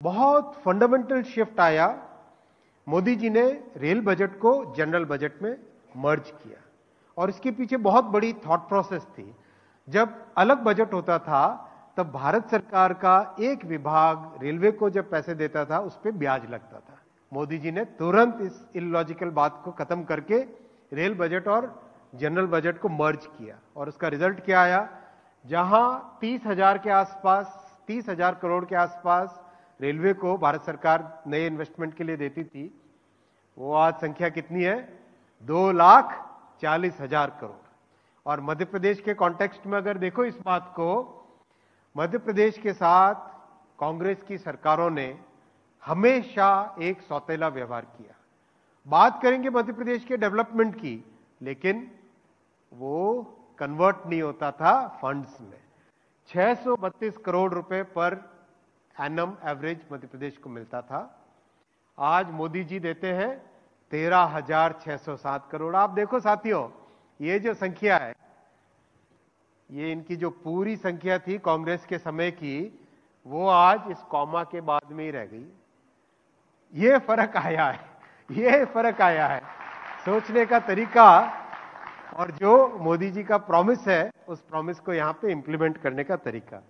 बहुत fundamental shift आया। मोदी जी ने रेल बजट को जनरल बजट में मर्ज किया। और इसके पीछे बहुत बड़ी थॉट प्रोसेस थी। जब अलग बजट होता था, तब भारत सरकार का एक विभाग रेलवे को जब पैसे देता था, उस पर ब्याज लगता था। मोदी जी ने तुरंत इस इलॉजिकल बात को खत्म करके रेल बजट और जनरल बजट को मर्ज किया। और उसका रिज़ल्ट क्या आया? जहाँ तीस हज़ार के आसपास, तीस हज़ार करोड़ के आसपास रेलवे को भारत सरकार नए इन्वेस्टमेंट के लिए देती थी। वो आज संख्या कितनी है? दो लाख चालीस हज़ार करोड़। और मध्य प्रदेश के कॉन्टेक्स्ट में अगर देखो इस बात को, मध्य प्रदेश के साथ कांग्रेस की सरकारों ने हमेशा एक सौतेला व्यवहार किया। बात करेंगे मध्य प्रदेश के डेवलपमेंट की, लेकिन वो कन्वर्ट नहीं होता था फंड्स में। 632 करोड़ रुपए per annum average Madhya Pradesh को मिलता था। आज मोदी जी देते हैं तेरह हज़ार छह सौ सात करोड़। आप देखो साथियों, ये जो संख्या है, ये इनकी जो पूरी संख्या थी कांग्रेस के समय की, वो आज इस कॉमा के बाद में ही रह गई। ये फ़र्क आया है, ये फ़र्क आया है। सोचने का तरीका और जो मोदी जी का प्रॉमिस है, उस प्रॉमिस को यहाँ पे इंप्लीमेंट करने का तरीका।